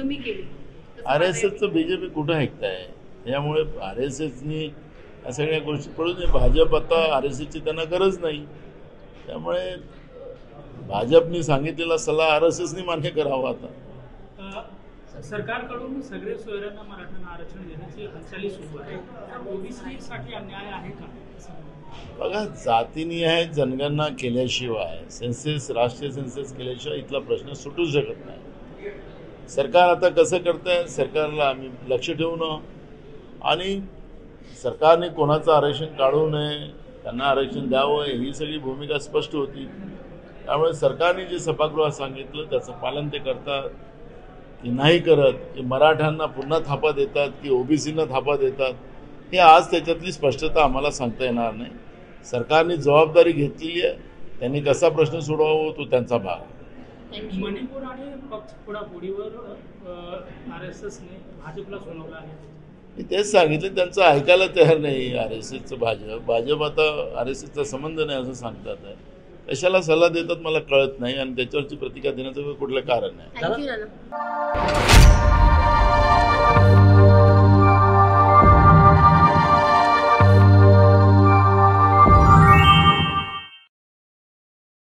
कमी केली. R S एसचं बीजेपी कुठं ऐकताय? त्यामुळे आर एस एसनी या सगळ्या गोष्टी पडू नये भाजप आता आर एस एसची त्यांना गरज नाही. त्यामुळे भाजपनी सांगितलेला सल्ला आर एस एसनी मान्य करावा आता. सरकारकडून सगळे सोयऱ्यांना मराठ्यांना आरक्षण देण्याची हालचाली सुरू आहे. ओबीसी साठी अन्याय आहे का. बघा जातीनिहाय जनगणना केल्याशिवाय सेन्सेस राष्ट्रीय सेन्सेस केल्याशिवाय इथला प्रश्न सुटू शकत नाही. सरकार आता कसं करतंय सरकारला आम्ही लक्ष ठेवणं आणि सरकारने कोणाचं आरक्षण काढू नये त्यांना आरक्षण द्यावं ही सगळी भूमिका स्पष्ट होती. त्यामुळे सरकारने जे सभागृहात सांगितलं त्याचं पालन ते करतात. की नाही करत की मराठ्यांना पुन्हा थापा देतात की ओबीसींना थापा देतात हे आज त्याच्यातली स्पष्टता आम्हाला सांगता येणार नाही. सरकारने जबाबदारी घेतलेली आहे. त्यांनी कसा प्रश्न सोडवावा तो त्यांचा भाग मणिपूर आणि पक्ष फोडाफोडीवर आर एस एसने भाजपला सोडवलं आहे. मी तेच सांगितलं त्यांचं ऐकायला तयार नाही आर एस एसचं भाजप भाजप आता आर एस एसचा संबंध नाही असं सांगतात. आहे कशाला सल्ला देतात मला कळत नाही आणि त्याच्यावरची प्रतिक्रिया देण्याचं कुठलं कारण नाही.